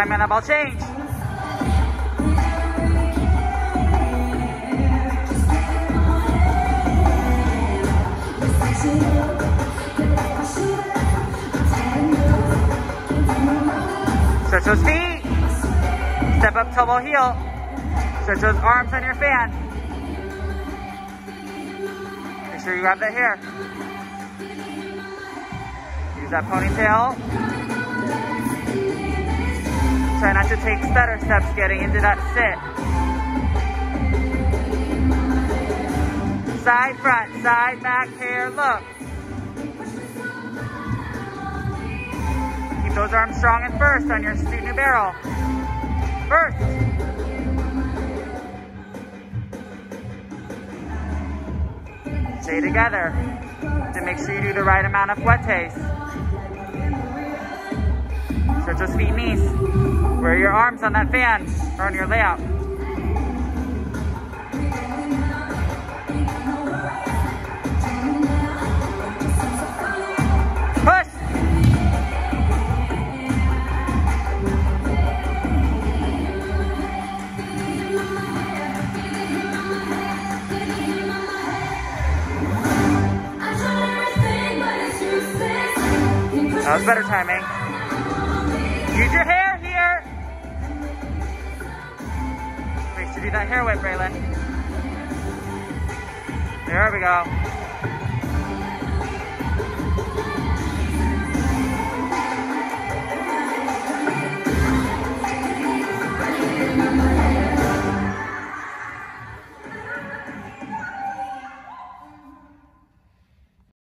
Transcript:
That ball change. Stretch those feet. Step up, toe ball, heel. Stretch those arms on your fan. Make sure you grab that hair. Use that ponytail. Try not to take stutter steps getting into that sit. Side, front, side, back, hair, look. Keep those arms strong and first on your student barrel. First. Stay together to make sure you do the right amount of fouettés. Stretch those feet knees. Where your arms on that fan or on your layout. Push! That was better timing. Use your hair here. Make sure you do that hair whip, Braylon. There we go.